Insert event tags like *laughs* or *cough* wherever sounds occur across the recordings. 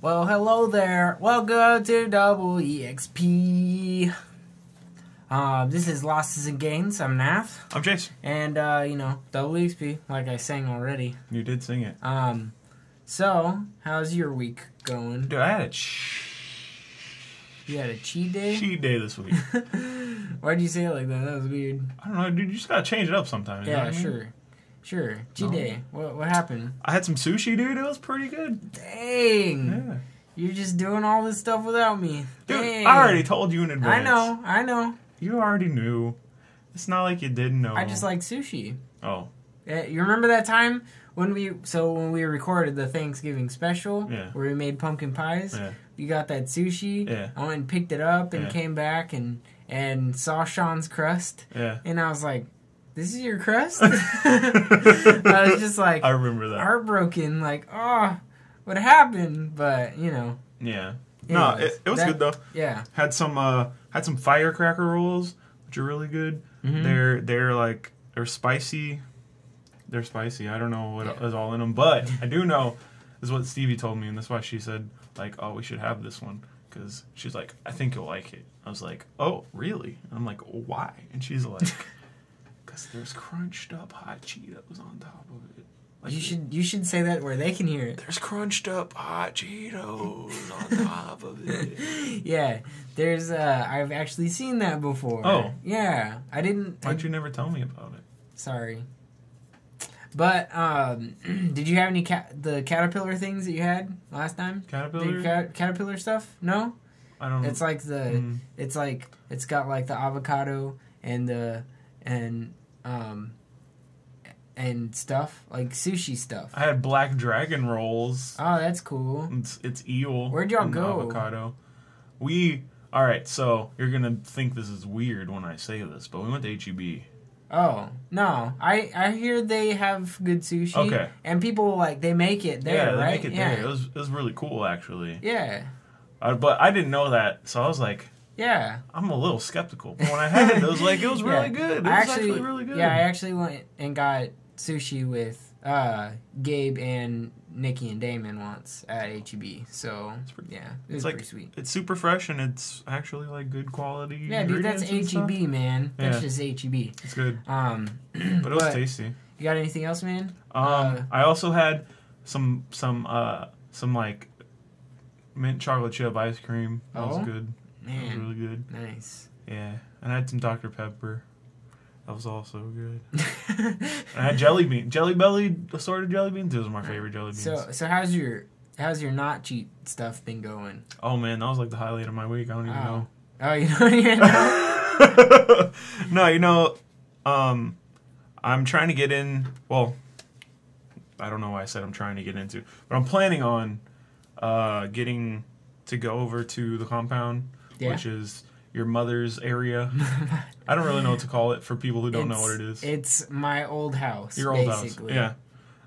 Well, hello there. Welcome to Double EXP. Uh, this is Losses and Gains. I'm Nath. I'm Chase. And, uh, you know, Double EXP, like I sang already. You did sing it. Um, so, how's your week going? Dude, I had a cheat You had a cheat day? Cheat day this week. *laughs* Why'd you say it like that? That was weird. I don't know, dude. You just gotta change it up sometimes. you know Yeah, what I mean? Sure. Sure. Cheat No. What, what happened? I had some sushi, dude. It was pretty good. Dang. Yeah. You're just doing all this stuff without me. Dude, Dang. I already told you in advance. I know. I know. You already knew. It's not like you didn't know. I just like sushi. Oh, Yeah, you remember that time when we so when we recorded the Thanksgiving special Yeah. where we made pumpkin pies? yeah. You got that sushi. Yeah. I went and picked it up and Yeah. came back and and saw Sean's crust Yeah. and I was like, "This is your crust." *laughs* I was just like I remember that. heartbroken, like, "Oh, what happened?" But you know, yeah. No, it, it was that- good though. yeah. Had some uh had some firecracker rolls, which are really good. Mhm. They're they're like they're spicy. They're spicy. I don't know what Yeah. is all in them, but I do know this is what Stevie told me, and that's why she said like, oh, we should have this one because she's like, I think you'll like it. I was like, oh, really? And I'm like, why? And she's like, because there's crunched up hot Cheetos on top of it. Like, You should you should say that where they can hear it. There's crunched up hot Cheetos on *laughs* top of it. yeah, there's uh I've actually seen that before. Oh. Yeah, I didn't I Why'd you never tell me about it? Sorry. But um, *clears throat* did you have any cat the caterpillar things that you had last time? Caterpillar? ca- caterpillar stuff? No, I don't. it's like the Mm. it's like it's got like the avocado and the and um and stuff like sushi stuff. I had black dragon rolls. Oh, that's cool. It's it's eel. Where'd y'all go? Avocado. We all right. So you're gonna think this is weird when I say this, but we went to HEB. Oh no, I I hear they have good sushi. Okay. and people like they make it there, yeah, they right? make it yeah. there. It was it was really cool actually. yeah, Uh, but I didn't know that, so I was like, yeah. I'm a little skeptical. But when I had it, it was like it was *laughs* really Yeah. good. It was I actually, really good. Yeah, I actually went and got sushi with uh, Gabe and Nikki and Damon once at HEB. So pretty- yeah, it it's was like- pretty sweet. it's super fresh and it's actually like good quality. Yeah, dude, that's HEB, man. That's Yeah. just HEB. It's good, Um, *clears throat* but it was tasty. You got anything else, man? Um, Uh, I also had some some uh some like mint chocolate chip ice cream. That Oh? was good. That was Man, really good. nice. Yeah, and I had some Dr Pepper. That was also good. *laughs* I had jelly bean, jelly belly assorted jelly beans. Those are my favorite jelly beans. so, so how's your how's your not cheat stuff been going? oh man, that was like the highlight of my week. I don't even Oh. know. Oh, you don't even know. *laughs* no, you know, um, I'm trying to get in. Well, I don't know why I said I'm trying to get into, but I'm planning on uh, getting to go over to the compound, Yeah. which is your mother's area. I don't really know what to call it for people who don't know what it is. It's my old house. your old basically. house,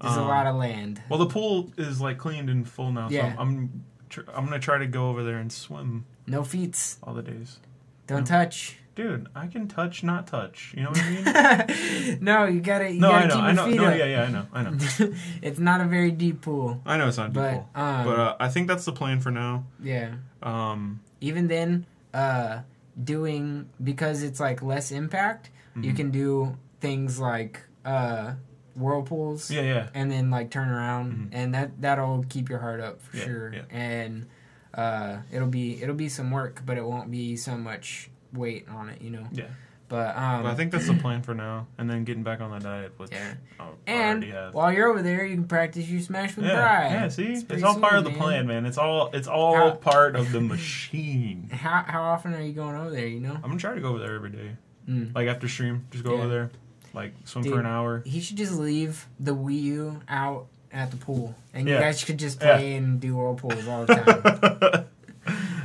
yeah. There's a Um, lot of land. Well, the pool is like cleaned and full now, Yeah. so I'm I'm, tr- I'm gonna try to go over there and swim No feet. all the days. Don't No. touch. Dude, I can touch, not touch. You know what I mean? *laughs* no, you gotta. You no, gotta I know, keep I know. feet No, up. yeah, yeah, I know, I know. *laughs* it's not a very deep pool, I know it's not deep, but people, um, but uh, I think that's the plan for now. yeah. Um, Even then, uh, doing because it's like less impact, you mhm. can do things like uh, whirlpools. yeah, yeah, and then like turn around Mhm. and that that'll keep your heart up for Yeah, sure yeah. and uh it'll be it'll be some work but it won't be so much weight on it you know yeah. but um but I think that's the plan for now, and then getting back on the diet, which yeah I and already have. while you're over there you can practice your smash with yeah, bride yeah. See, It's it's, all part of the man. plan, man. It's all it's all How- part of the machine. *laughs* how how often are you going over there you know I'm gonna try to go over there every day, mm. like after stream, just go Yeah. over there, like swim Dude. for an hour. he should just leave the Wii U out at the pool and you guys could just play and do whirlpools all the time *laughs*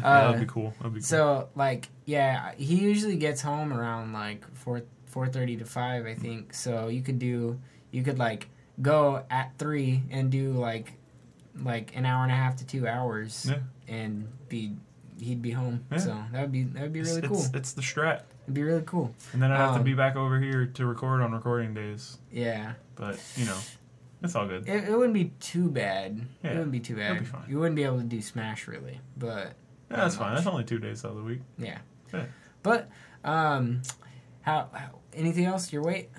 yeah, Uh, that'd be cool. That'd be cool. So like yeah, he usually gets home around like four four thirty to five, I think. So you could do you could like go at three and do like like an hour and a half to two hours, Yeah. and be he'd be home. Yeah. So that would be that would be really it's, cool. It's, it's the strat. It'd be really cool. And then I'd have Um, to be back over here to record on recording days. Yeah. But you know, It's all good. it, it wouldn't be too bad. Yeah, it wouldn't be too bad. be fine. You wouldn't be able to do Smash really, but Yeah, that's fine. That's only two days out of the week. yeah. Yeah. But um, how, how anything else? Your weight?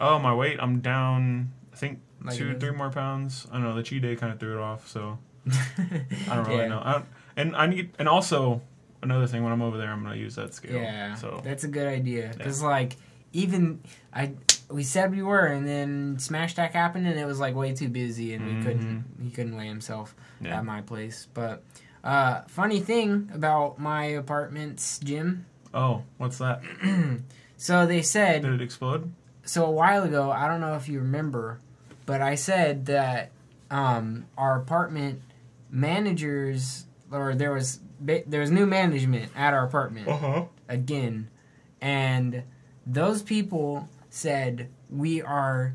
Oh, my weight. I'm down. I think Like two, three more pounds. I don't know. The cheat day kind of threw it off. So *laughs* I don't really Yeah. know. I don't, and I need. And also another thing. When I'm over there, I'm gonna use that scale. Yeah, So that's a good idea. Because like even I we said we were, and then Smash Stack happened, and it was like way too busy, and we couldn't he couldn't weigh himself yeah. at my place. But uh, funny thing about my apartment's gym. Oh, what's that? *clears throat* so they said Did it explode? so a while ago. I don't know if you remember, but I said that um, our apartment managers or there was there was new management at our apartment. huh. again and those people said we are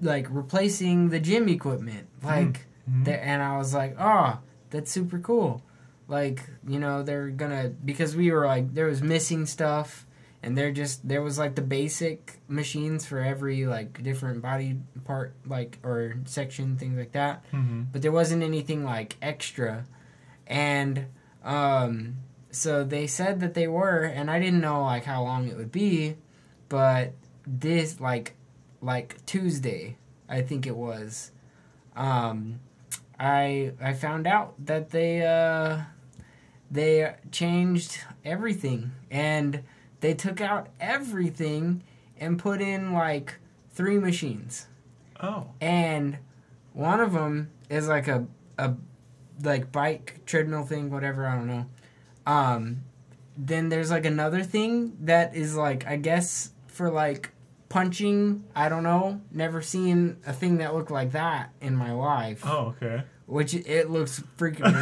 like replacing the gym equipment like Mhm. the- and i was like oh that's super cool. Like you know they're gonna because we were like there was missing stuff and they're just there was like the basic machines for every like different body part like or section things like that. Mm-hmm. but there wasn't anything like extra. And um so they said that they were and i didn't know like how long it would be but this like like tuesday i think it was um i i found out that they uh they changed everything and they took out everything and put in like three machines Oh. and one of them is like a a like bike treadmill thing whatever i don't know um then there's like another thing that is like i guess for like punching i don't know never seen a thing that looked like that in my life Oh, okay. Which it looks freaking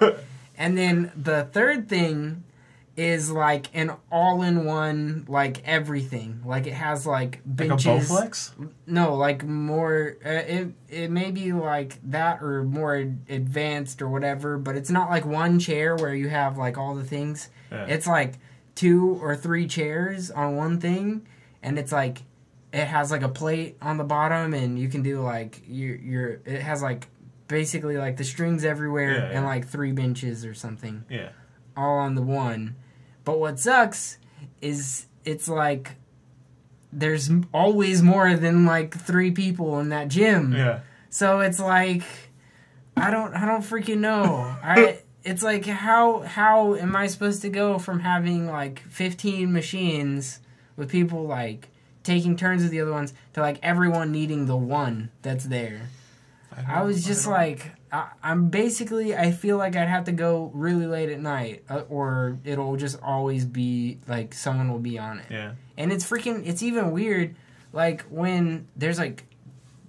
*laughs* weird and then the third thing is like an all-in-one like everything like it has like like a Bowflex? no, like more. Uh, it it may be like that or more advanced or whatever, but it's not like one chair where you have like all the things. Yeah. It's like two or three chairs on one thing, and it's like it has like a plate on the bottom, and you can do like your your. It has like basically like the strings everywhere Yeah, and yeah. like three benches or something yeah. all on the one. But what sucks is it's like there's always more than like three people in that gym. Yeah. So it's like I don't I don't freaking know. *laughs* I it's like how how am I supposed to go from having like 15 machines with people like taking turns with the other ones to like everyone needing the one that's there. I was just don't- like, I, I'm basically, I feel like I'd have to go really late at night, uh, or it'll just always be like someone will be on it. Yeah. And it's freaking, it's even weird, like when there's like,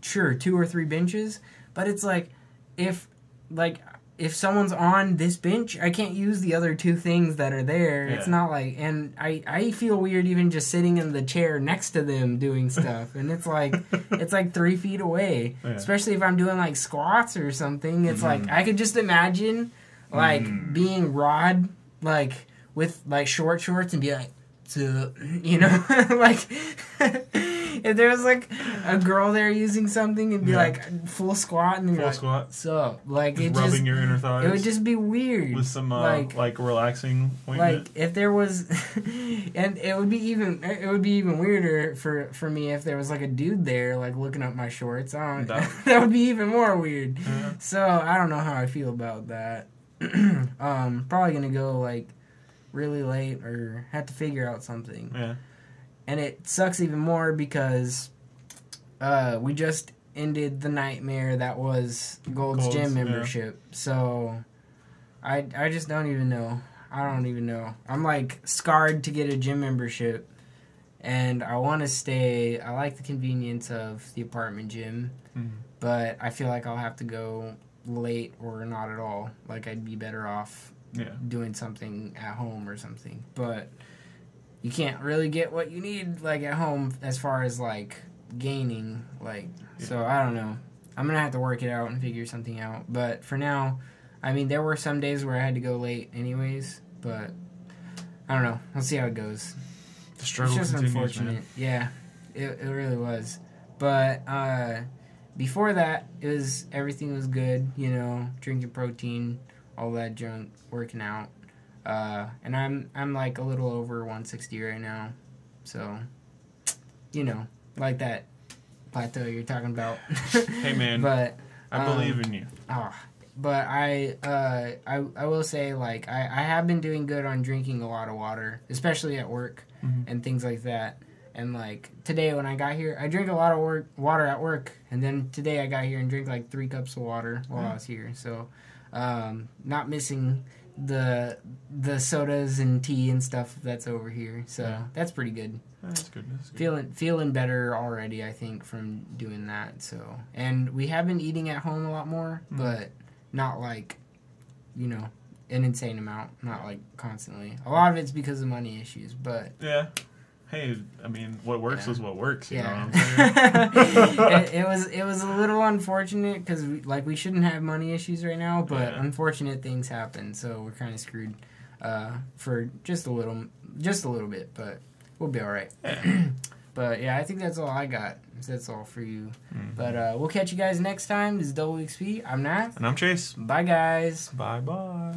sure, two or three benches, but it's like, if, like, if someone's on this bench, I can't use the other two things that are there. It's not like, and I, I feel weird even just sitting in the chair next to them doing *laughs* stuff. and it's like, it's like three feet away. Yeah. Especially if I'm doing like squats or something. It's like Mhm. I could just imagine like Mm. being Rod like with like short shorts and be like to you know *laughs* like *laughs* if there was like a girl there using something and be Yeah. like full squat and Full like squat. so like Just it rubbing just your inner thighs. it would just be weird with some uh, like- like, relaxing like if there was *laughs* and it would be even it would be even weirder for for me if there was like a dude there like looking up my shorts I don't, That- *laughs* that would be even more weird Yeah. so i don't know how i feel about that *clears throat* um probably gonna go like really late or have to figure out something yeah. And it sucks even more because uh we just ended the nightmare that was gold's, Gold's, gym yeah. membership so i i just don't even know i don't even know i'm like scarred to get a gym membership and i want to stay i like the convenience of the apartment gym Mhm. but i feel like i'll have to go late or not at all like i'd be better off Yeah. doing something at home or something. But you can't really get what you need like at home as far as like gaining like so I don't know. I'm going to have to work it out and figure something out. But for now, I mean there were some days where I had to go late anyways, but I don't know. We'll see how it goes. The struggle it's just continues, unfortunate. man. Yeah. It it really was. But uh before that, it was everything was good. You know, drinking protein, all that junk, working out, uh, and I'm I'm like a little over 160 right now, so you know, like that plateau you're talking about. *laughs* Hey, man. but I um, believe in you. Oh, but I, uh, I, I will say like I, I have been doing good on drinking a lot of water, especially at work Mhm. and things like that. And like today when I got here, I drink a lot of work water at work, and then today I got here and drank like three cups of water while I was here. So, um, not missing the the sodas and tea and stuff that's over here. So Yeah. that's pretty good That's good. That's good. feeling feeling better already i think from doing that so and we have been eating at home a lot more Mhm. but not like you know an insane amount not like constantly a lot of it's because of money issues but Yeah. Hey, I mean, what works Yeah. is what works. You yeah know what I'm saying? *laughs* *laughs* it, it was it was a little unfortunate because like we shouldn't have money issues right now but Yeah. unfortunate things happen so we're kind of screwed uh, for just a little just a little bit but we'll be all right Yeah. *clears throat* but yeah i think that's all i got that's all for you Mhm. But uh, we'll catch you guys next time. This is Double XP. I'm Nath. and I'm Chase. Bye, guys. Bye bye.